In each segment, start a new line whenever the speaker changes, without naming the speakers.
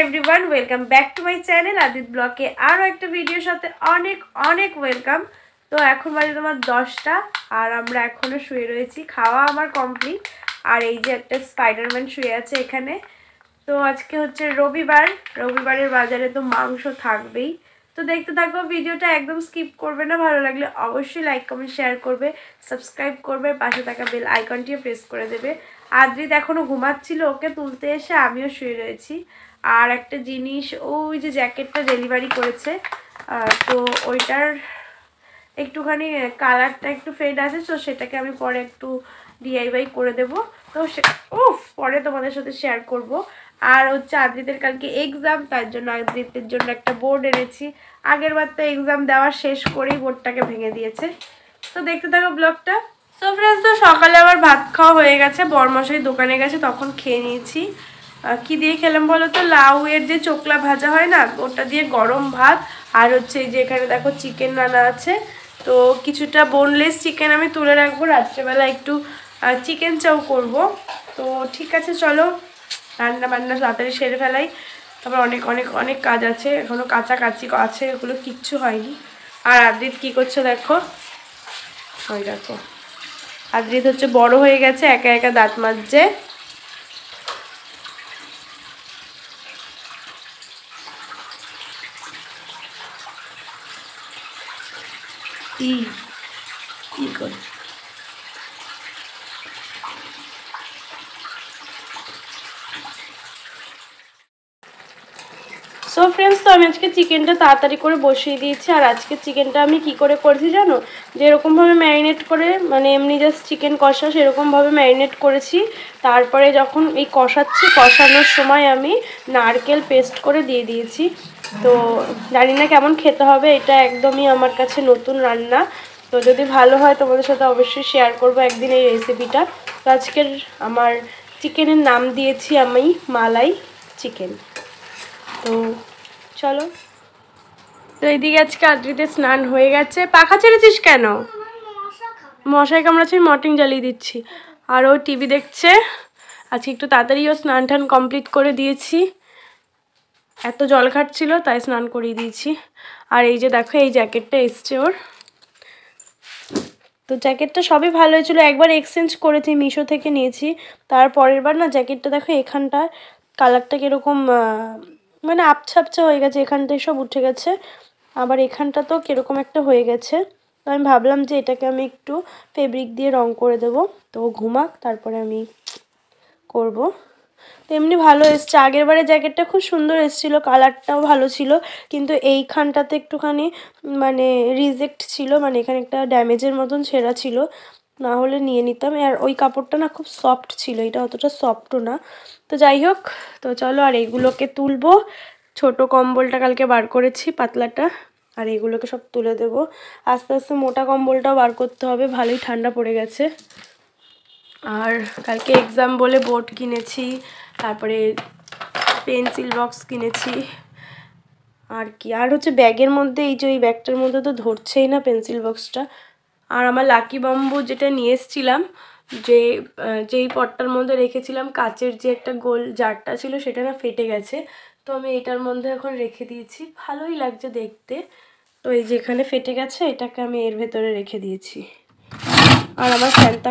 Everyone welcome back to my channel Adit ব্লকে আরও একটা ভিডিওর সাথে অনেক অনেক ওয়েলকাম তো এখন বাজে তোমার দশটা, আর আমরা এখনও শুয়ে রয়েছি, খাওয়া আমার কমপ্লিট আর এই যে একটা স্পাইডারম্যান শুয়ে আছে এখানে। তো আজকে হচ্ছে রবিবার, রবিবারের বাজারে তো মাংস থাকবেই। তো দেখতে থাকো ভিডিওটা একদম স্কিপ করবে না, ভালো লাগলে অবশ্যই লাইক কমেন্ট শেয়ার করবে সাবস্ক্রাইব করবে, পাশে থাকা বেল আইকনটিও প্রেস করে দেবে। আদ্রিত এখনও ঘুমাচ্ছিল, ওকে তুলতে এসে আমিও শুয়ে রয়েছি। আর একটা জিনিস ওই যে জ্যাকেটটা ডেলিভারি করেছে তো ওইটার একটুখানি কালারটা একটু ফেড আছে, তো সেটাকে আমি পরে একটু ডিআইওয়াই করে দেব। তো সে, উফ, পরে তোমাদের সাথে শেয়ার করব। আর হচ্ছে আদ্রিতের কালকে এক্সাম তার জন্য আদ্রিতের জন্য একটা বোর্ড এনেছি। আগের বার তো এক্সাম দেওয়া শেষ করেই বোর্ডটাকে ভেঙে দিয়েছে। তো দেখতে থাকো ব্লগটা সো ফ্রেন্ডস তো সকালে আবার ভাত খাওয়া হয়ে গেছে, বরমশাই দোকানে গেছে, তখন খেয়ে নিয়েছি। কি দিয়ে খেলাম বলো তো? লাউয়ের যে চোকলা ভাজা হয় না, ওটা দিয়ে গরম ভাত আর হচ্ছে এই যে এখানে দেখো চিকেন রান্না আছে। তো কিছুটা বোনলেস চিকেন আমি তুলে রাখব, রাত্রেবেলা একটু চিকেন চাও করব। তো ঠিক আছে, চলো। রান্না বান্না তাড়াতাড়ি সেরে ফেলাই। তারপর অনেক অনেক অনেক কাজ আছে এখনও কাছাকাছি আছে, এগুলো কিচ্ছু হয়নি। আর আদ্রিত কী করছ দেখো? ওই দেখো। আদ্রিত হচ্ছে বড় হয়ে গেছে, একা একা দাঁত মাজছে। কি কি করে? সো ফ্রেন্ডস তো আমি আজকে চিকেনটা তাড়াতাড়ি করে বসিয়ে দিয়েছি, আর আজকে চিকেনটা আমি কি করে করেছি জানো? যে এরকমভাবে ম্যারিনেট করে মানে এমনি জাস্ট চিকেন কষা, সেরকমভাবে ম্যারিনেট করেছি। তারপরে যখন এই কষাচ্ছি, কষানোর সময় আমি নারকেল পেস্ট করে দিয়ে দিয়েছি। তো জানি না কেমন খেতে হবে, এটা একদমই আমার কাছে নতুন রান্না। তো যদি ভালো হয় তোমাদের সাথে অবশ্যই শেয়ার করব একদিন এই রেসিপিটা তো আজকের আমার চিকেনের নাম দিয়েছি আমি, মালাই চিকেন তো চলো। তো এইদিকে আজকে আদ্রিতে স্নান হয়ে গেছে। পাখা ছেড়েছিস কেন? মশাই কামড়াচ্ছে মর্টিং জ্বালিয়ে দিচ্ছি। আর ও টিভি দেখছে। আজকে একটু তাড়াতাড়ি ও স্নান টান কমপ্লিট করে দিয়েছি। এত জল খাটছিল, তাই স্নান করিয়ে দিয়েছি। আর এই যে দেখো, এই জ্যাকেটটা এসছে ওর। তো জ্যাকেটটা সবই ভালো হয়েছিল। একবার এক্সচেঞ্জ করেছি, মিশো থেকে নিয়েছি। তার পরের বার না, জ্যাকেটটা দেখো এখানটা কালারটা কীরকম মানে আপছা আপছা হয়ে গেছে। এখানটায় সব উঠে গেছে। আবার এখানটা তো কীরকম একটা হয়ে গেছে। তো আমি ভাবলাম যে এটাকে আমি একটু ফেব্রিক দিয়ে রং করে দেব। তো ঘুমাক, তারপরে আমি করব। তো এমনি ভালো এসছে। আগের বারে জ্যাকেটটা খুব সুন্দর এসছিল, কালারটাও ভালো ছিল, কিন্তু এইখানটাতে একটুখানি মানে রিজেক্ট ছিল মানে এখানে একটা ড্যামেজের মতন ছেঁড়া ছিল, না হলে নিয়ে নিতাম। আর ওই কাপড়টা না খুব সফট ছিল, এটা অতটা সফটও না। তো যাই হোক, তো চলো আর এইগুলোকে তুলবো। ছোট কম্বলটা কালকে বার করেছি, পাতলাটা, আর এগুলোকে সব তুলে দেব। আস্তে আস্তে মোটা কম্বলটাও বার করতে হবে, ভালোই ঠান্ডা পড়ে গেছে। আর কালকে এক্সাম বলে বোর্ড কিনেছি, তারপরে পেন্সিল বক্স কিনেছি। আর কি? আর হচ্ছে ব্যাগের মধ্যে এই যে ওই ব্যাগটার মধ্যে তো ধরছেই না পেন্সিল বক্সটা আর আমার লাকি বাম্বু যেটা নিয়ে এসেছিলাম, যে যেই পটটার মধ্যে রেখেছিলাম, কাচের যে একটা গোল জারটা ছিল সেটা না ফেটে গেছে। তো আমি এটার মধ্যে এখন রেখে দিয়েছি। ভালোই লাগছে দেখতে। তো এই যে এখানে ফেটে গেছে, এটাকে আমি এর ভেতরে রেখে দিয়েছি। আর আমার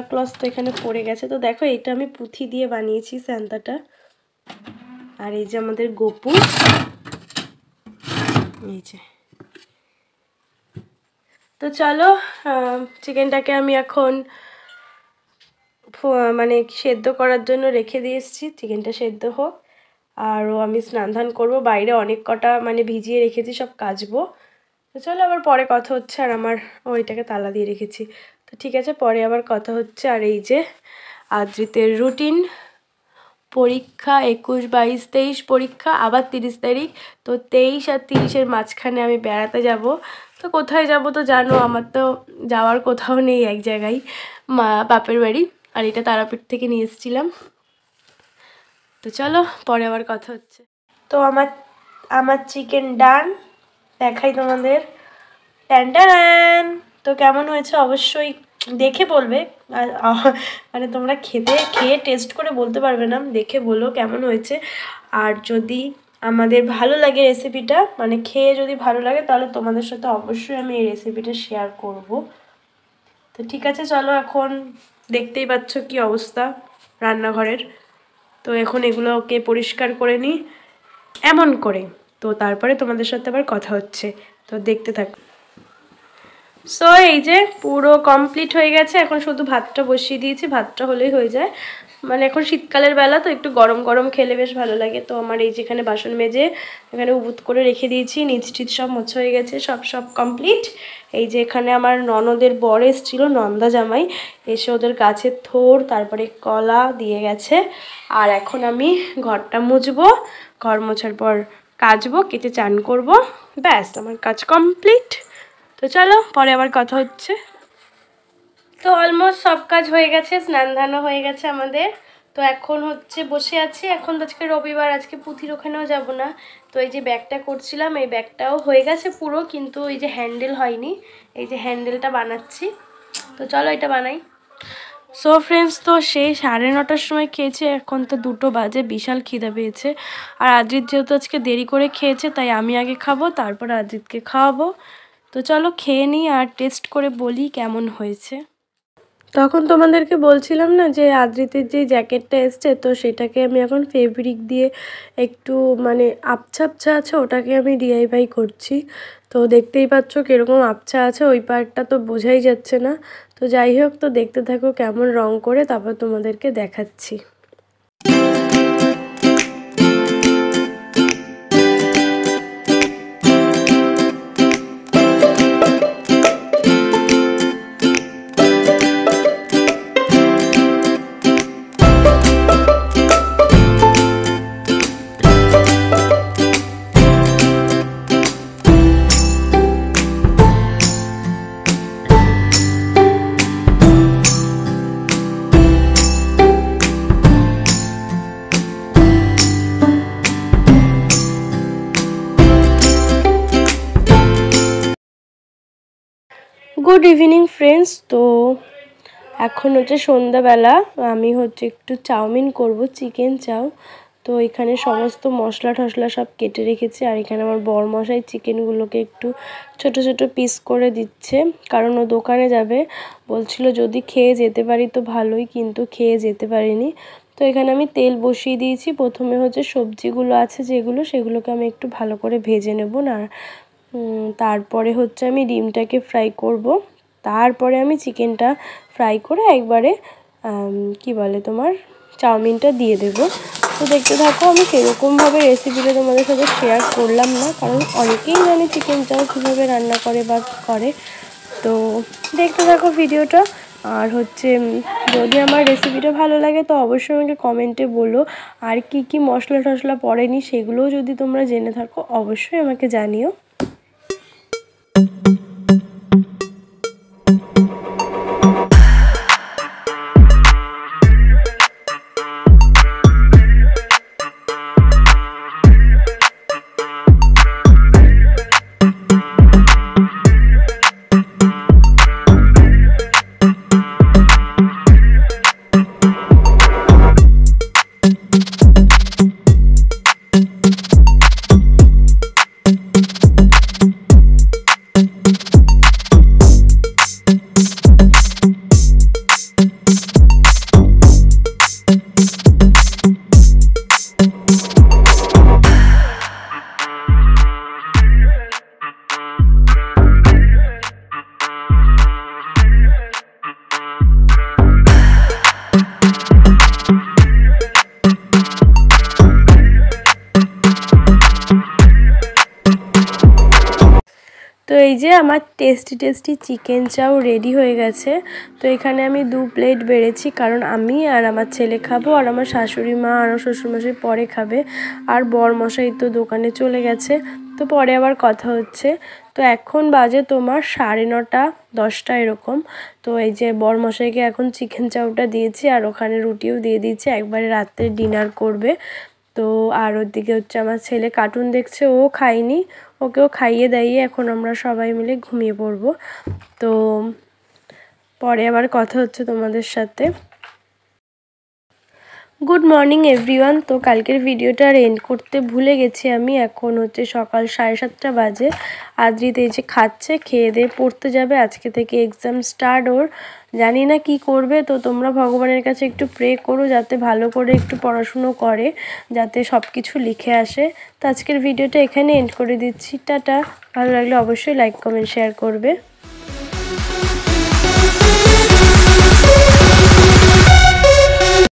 ক্লস তো এখানে পড়ে গেছে। তো দেখো এটা আমি পুঁথি দিয়ে বানিয়েছি স্যান্তাটা আর এই যে আমাদের গোপু। এই যে। তো চলো চিকেনটাকে আমি এখন মানে সেদ্ধ করার জন্য রেখে দিয়ে এসেছি। চিকেনটা সেদ্ধ হোক। আরও আমি স্নান ধান করব। বাইরে অনেক কটা মানে ভিজিয়ে রেখেছি, সব কাচবো। তো চলো, আবার পরে কথা হচ্ছে। আর আমার ওইটাকে তালা দিয়ে রেখেছি। তো ঠিক আছে, পরে আবার কথা হচ্ছে। আর এই যে আদ্রিতের রুটিন পরীক্ষা, একুশ, বাইশ, তেইশ পরীক্ষা, আবার তিরিশ তারিখ। তো তেইশ আর তিরিশের মাঝখানে আমি বেড়াতে যাব। তো কোথায় যাব তো জানো, আমার তো যাওয়ার কোথাও নেই এক জায়গায়, মা, বাপের বাড়ি। আর এটা তারাপীঠ থেকে নিয়ে এসেছিলাম। তো চলো, পরে আবার কথা হচ্ছে। তো আমার আমার চিকেন ডান দেখাই তোমাদের। ট্যান তো কেমন হয়েছে অবশ্যই দেখে বলবে। মানে তোমরা খেতে, খেয়ে টেস্ট করে বলতে পারবে না। দেখে বলো কেমন হয়েছে। আর যদি আমাদের ভালো লাগে রেসিপিটা মানে খেয়ে যদি ভালো লাগে, তাহলে তোমাদের সাথে অবশ্যই আমি এই রেসিপিটা শেয়ার করব। তো ঠিক আছে, চলো এখন দেখতেই পাচ্ছ কি অবস্থা রান্নাঘরের। তো এখন এগুলোকে পরিষ্কার করে নিই, এমন করে। তো তারপরে তোমাদের সাথে আবার কথা হচ্ছে। তো দেখতে থাকো সো এই যে পুরো কমপ্লিট হয়ে গেছে। এখন শুধু ভাতটা বসিয়ে দিয়েছি, ভাতটা হলেই হয়ে যায়। মানে এখন শীতকালের বেলা, তো একটু গরম গরম খেলে বেশ ভালো লাগে। তো আমার এই যেখানে বাসন মেজে, এখানে উবুত করে রেখে দিয়েছি। নিচ টিচ সব মোছ হয়ে গেছে, সব সব কমপ্লিট এই যে এখানে আমার ননদের বর এসেছিল, নন্দা জামাই। এসে ওদের গাছের থোর, তারপরে কলা দিয়ে গেছে। আর এখন আমি ঘরটা মুছবো, ঘর মোছার পর কাচবো, কেটে চান করব। ব্যাস, আমার কাজ কমপ্লিট তো চলো, পরে আবার কথা হচ্ছে। তো অলমোস্ট সব কাজ হয়ে গেছে, স্নান ধানও হয়ে গেছে আমাদের। তো এখন হচ্ছে বসে আছি। এখন তো আজকে রবিবার, আজকে পুঁথির ওখানেও যাব না। তো এই যে ব্যাগটা করছিলাম, এই ব্যাগটাও হয়ে গেছে পুরো, কিন্তু এই যে হ্যান্ডেল হয়নি। এই যে হ্যান্ডেলটা বানাচ্ছি। তো চলো এটা বানাই। সো ফ্রেন্ডস তো সেই সাড়ে নটার সময় খেয়েছে, এখন তো দুটো বাজে, বিশাল খিদা পেয়েছে। আর আদ্রিত যেহেতু আজকে দেরি করে খেয়েছে, তাই আমি আগে খাব, তারপর আদ্রিতকে খাওয়াবো। তো চলো খেয়ে নিই আর টেস্ট করে বলি কেমন হয়েছে। তখন তোমাদেরকে বলছিলাম না যে আদ্রিতের যে জ্যাকেটটা এসছে, তো সেটাকে আমি এখন ফেব্রিক দিয়ে একটু মানে আবছা আবছা আছে, ওটাকে আমি ডিআইভাই করছি। তো দেখতেই পাচ্ছ কীরকম আবছা আছে, ওই পার্টটা তো বোঝাই যাচ্ছে না। তো যাই হোক, তো দেখতে থাকো কেমন রং করে, তারপর তোমাদেরকে দেখাচ্ছি। গুড ইভিনিং ফ্রেন্ডস তো এখন হচ্ছে সন্ধ্যাবেলা। আমি হচ্ছে একটু চাউমিন করব, চিকেন চাউ। তো এখানে সমস্ত মশলা টশলা সব কেটে রেখেছি। আর এখানে আমার বর মশাই চিকেনগুলোকে একটু ছোট ছোট পিস করে দিচ্ছে। কারণ ও দোকানে যাবে। বলছিল যদি খেয়ে যেতে পারি তো ভালোই, কিন্তু খেয়ে যেতে পারিনি। তো এখানে আমি তেল বসিয়ে দিয়েছি। প্রথমে হচ্ছে সবজিগুলো আছে যেগুলো, সেগুলোকে আমি একটু ভালো করে ভেজে নেব। না তারপরে হচ্ছে আমি ডিমটাকে ফ্রাই করব। তারপরে আমি চিকেনটা ফ্রাই করে একবারে কি বলে তোমার, চাউমিনটা দিয়ে দেব। তো দেখতে থাকো, আমি সেরকমভাবে রেসিপিটা তোমাদের সাথে শেয়ার করলাম না, কারণ অনেকেই জানে চিকেন চাউ কীভাবে রান্না করে বা করে। তো দেখতে থাকো ভিডিওটা, আর হচ্ছে যদি আমার রেসিপিটা ভালো লাগে, তো অবশ্যই আমাকে কমেন্টে বলো। আর কি কি মশলা টশলা পড়েনি, সেগুলোও যদি তোমরা জেনে থাকো, অবশ্যই আমাকে জানিও। thank you এই যে আমার টেস্টি টেস্টি চিকেন চাও রেডি হয়ে গেছে। তো এখানে আমি দু প্লেট বেড়েছি, কারণ আমি আর আমার ছেলে খাব আর আমার শাশুড়ি মা আর শ্বশুরমশাই পরে খাবে। আর বর মশাই তো দোকানে চলে গেছে, তো পরে আবার কথা হচ্ছে। তো এখন বাজে তোমার সাড়ে নটা, দশটা এরকম। তো এই যে বর মশাইকে এখন চিকেন চাউটা দিয়েছি আর ওখানে রুটিও দিয়ে দিয়েছি, একবারে রাত্রে ডিনার করবে। তো আর দিকে হচ্ছে আমার ছেলে কার্টুন দেখছে, ও খায়নি, ওকেও খাইয়ে দাইয়ে এখন আমরা সবাই মিলে ঘুমিয়ে পড়ব। তো পরে আবার কথা হচ্ছে তোমাদের সাথে। গুড মর্নিং এভরিওয়ান তো কালকের ভিডিওটা আর এন্ড করতে ভুলে গেছি আমি। এখন হচ্ছে সকাল সাড়ে সাতটা বাজে। আদ্রিতে যে খাচ্ছে, খেয়ে দিয়ে পড়তে যাবে। আজকে থেকে এক্সাম স্টার্ট ওর। জানি না কি করবে। তো তোমরা ভগবানের কাছে একটু প্রে করো যাতে ভালো করে একটু পড়াশুনো করে, যাতে সব কিছু লিখে আসে। তো আজকের ভিডিওটা এখানে এন্ড করে দিচ্ছি। টাটা। ভালো লাগলে অবশ্যই লাইক কমেন্ট শেয়ার করবে।